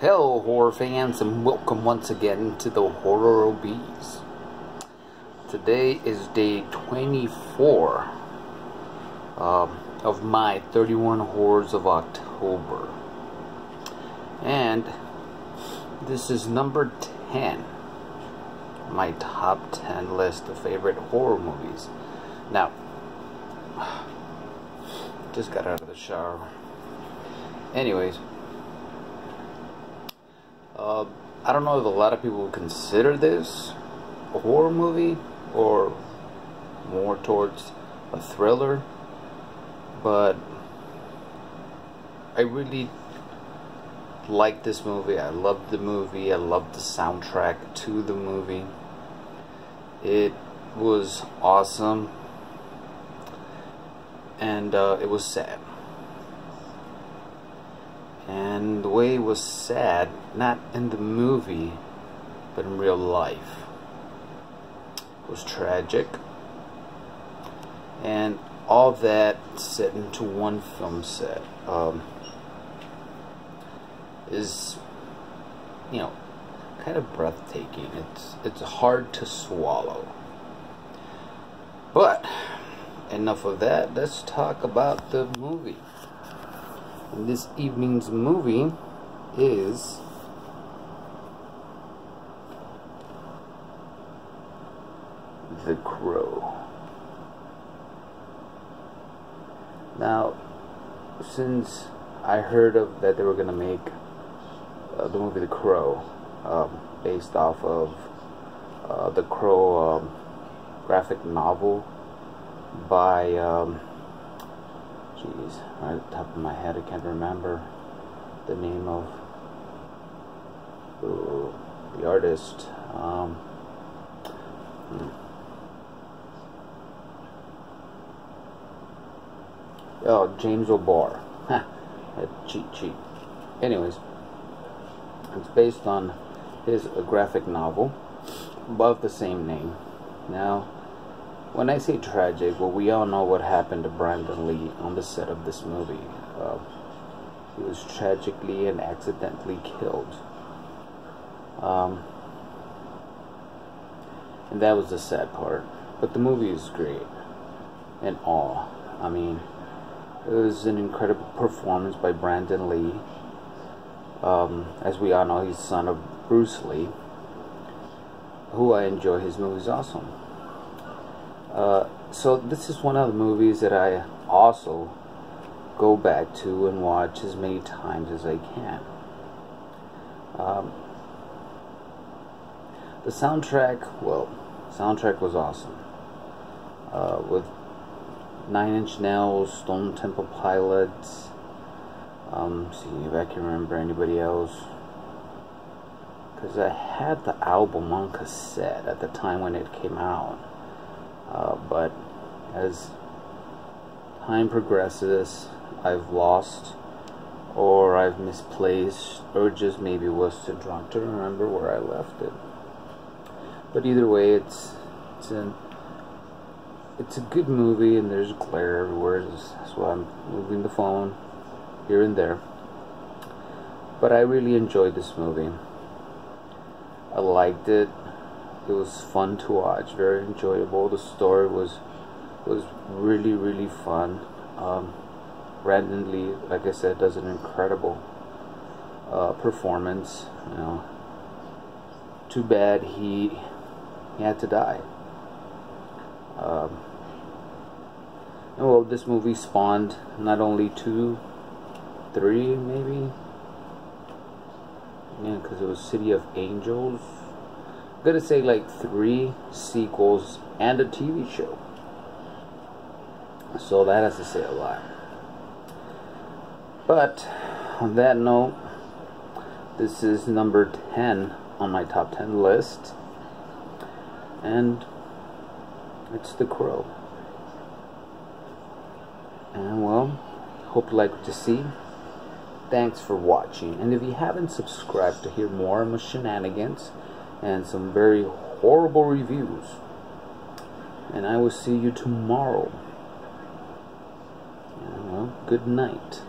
Hello, horror fans, and welcome once again to the Horror Obese. Today is day 24 um, of my 31 Horrors of October. And this is number 10 my top 10 list of favorite horror movies. Now, just got out of the shower. Anyways, uh, I don't know if a lot of people would consider this a horror movie or more towards a thriller, but I really like this movie. I loved the movie. I loved the soundtrack to the movie. It was awesome, and uh, it was sad. And the way it was sad, not in the movie, but in real life, was tragic. And all that set into one film set um, is, you know, kind of breathtaking. It's it's hard to swallow. But enough of that. Let's talk about the movie. This evening's movie is The Crow. Now, since I heard of that they were gonna make uh, the movie The Crow, um, based off of uh, the Crow um, graphic novel by um, Right the top of my head, I can't remember the name of the artist. Um, hmm. Oh, James O'Barr. cheat cheat. Anyways, it's based on his graphic novel above the same name. Now, when I say tragic, well, we all know what happened to Brandon Lee on the set of this movie. Uh, he was tragically and accidentally killed. Um, and that was the sad part. But the movie is great. And all. I mean, it was an incredible performance by Brandon Lee. Um, as we all know, he's son of Bruce Lee, who I enjoy his movies also. Uh, so this is one of the movies that I also go back to and watch as many times as I can. Um, the soundtrack, well, soundtrack was awesome. Uh, with Nine Inch Nails, Stone Temple Pilots. Um, see if I can remember anybody else. Because I had the album on cassette at the time when it came out. Uh, but as time progresses, I've lost or I've misplaced or just maybe was too drunk to remember where I left it. But either way, it's it's an it's a good movie and there's glare everywhere. Why I'm moving the phone here and there. But I really enjoyed this movie. I liked it it was fun to watch, very enjoyable. The story was was really really fun. Um, Brandon Lee, like I said, does an incredible uh, performance. You know, too bad he he had to die. Um, well, this movie spawned not only two, three, maybe. Yeah, because it was City of Angels gonna say like three sequels and a TV show. So that has to say a lot. But on that note, this is number 10 on my top 10 list. And it's The Crow. And well, hope you like what you see. Thanks for watching. And if you haven't subscribed to hear more of my shenanigans, and some very horrible reviews. And I will see you tomorrow. well, good night.